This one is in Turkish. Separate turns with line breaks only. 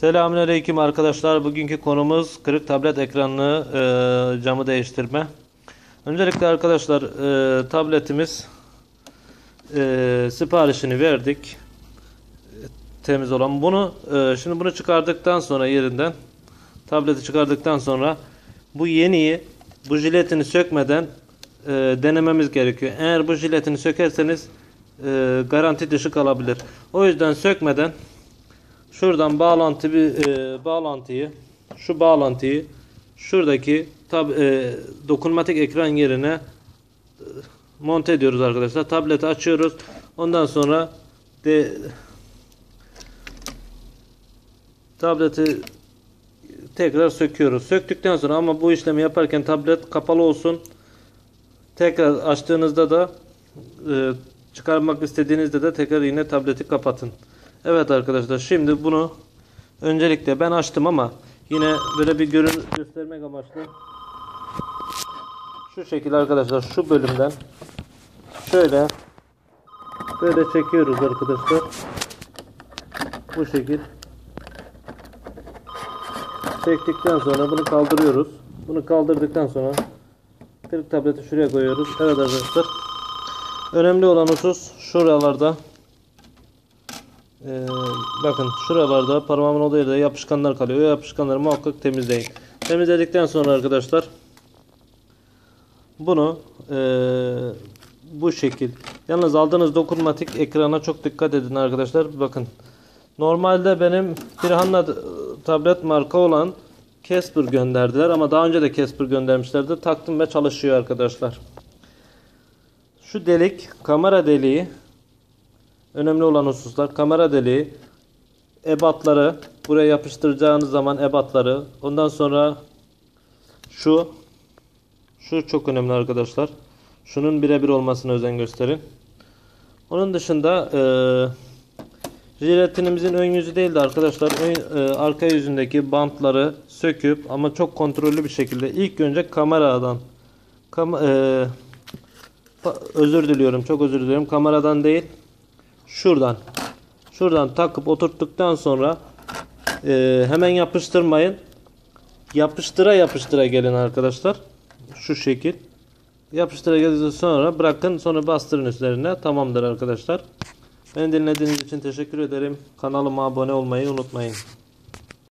Selamünaleyküm arkadaşlar. Bugünkü konumuz kırık tablet ekranını e, camı değiştirme. Öncelikle arkadaşlar e, tabletimiz e, siparişini verdik. Temiz olan bunu e, şimdi bunu çıkardıktan sonra yerinden tableti çıkardıktan sonra bu yeniyi bu jiletini sökmeden e, denememiz gerekiyor. Eğer bu jiletini sökerseniz e, garanti dışı kalabilir. O yüzden sökmeden Şuradan bağlantı bir e, bağlantıyı şu bağlantıyı şuradaki tab e, dokunmatik ekran yerine e, monte ediyoruz arkadaşlar. Tableti açıyoruz. Ondan sonra de tableti tekrar söküyoruz. Söktükten sonra ama bu işlemi yaparken tablet kapalı olsun. Tekrar açtığınızda da e, çıkarmak istediğinizde de tekrar yine tableti kapatın. Evet arkadaşlar şimdi bunu öncelikle ben açtım ama yine böyle bir görün göstermek amaçlı şu şekilde arkadaşlar şu bölümden şöyle böyle çekiyoruz arkadaşlar. Bu şekil. Çektikten sonra bunu kaldırıyoruz. Bunu kaldırdıktan sonra kırık tableti şuraya koyuyoruz. Evet arkadaşlar. Önemli olan husus şuralarda ee, bakın şuralarda parmağımın olduğu yerde yapışkanlar kalıyor. O yapışkanları muhakkak temizleyin. Temizledikten sonra arkadaşlar bunu ee, bu şekil. Yalnız aldığınız dokunmatik ekrana çok dikkat edin arkadaşlar. Bakın normalde benim Pirhan'la tablet marka olan Casper gönderdiler ama daha önce de Casper göndermişlerdi. Taktım ve çalışıyor arkadaşlar. Şu delik kamera deliği Önemli olan hususlar kamera deliği, ebatları, buraya yapıştıracağınız zaman ebatları, ondan sonra şu şu çok önemli arkadaşlar. Şunun birebir olmasına özen gösterin. Onun dışında e, jiletinimizin ön yüzü değildi arkadaşlar. Ön, e, arka yüzündeki bantları söküp ama çok kontrollü bir şekilde ilk önce kameradan kam e, özür diliyorum çok özür diliyorum kameradan değil şuradan şuradan takıp oturttuktan sonra e, hemen yapıştırmayın. Yapıştıra yapıştıra gelin arkadaşlar. Şu şekil. Yapıştıra geldikten sonra bırakın sonra bastırın üzerine. Tamamdır arkadaşlar. Beni dinlediğiniz için teşekkür ederim. Kanalıma abone olmayı unutmayın.